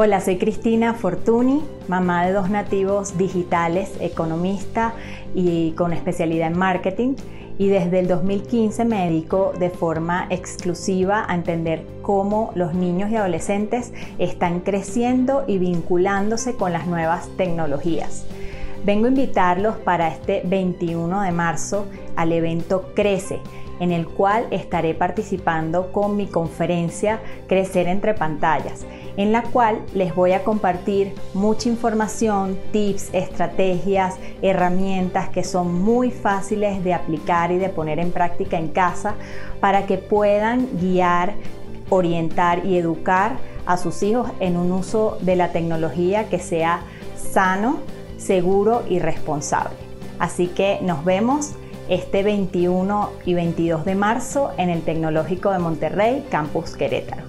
Hola, soy Cristina Fortuny, mamá de dos nativos digitales, economista y con especialidad en marketing. Y desde el 2015 me dedico de forma exclusiva a entender cómo los niños y adolescentes están creciendo y vinculándose con las nuevas tecnologías. Vengo a invitarlos para este 21 de marzo al evento Crece, en el cual estaré participando con mi conferencia Crecer entre pantallas en la cual les voy a compartir mucha información, tips, estrategias, herramientas que son muy fáciles de aplicar y de poner en práctica en casa para que puedan guiar, orientar y educar a sus hijos en un uso de la tecnología que sea sano, seguro y responsable. Así que nos vemos este 21 y 22 de marzo en el Tecnológico de Monterrey, Campus Querétaro.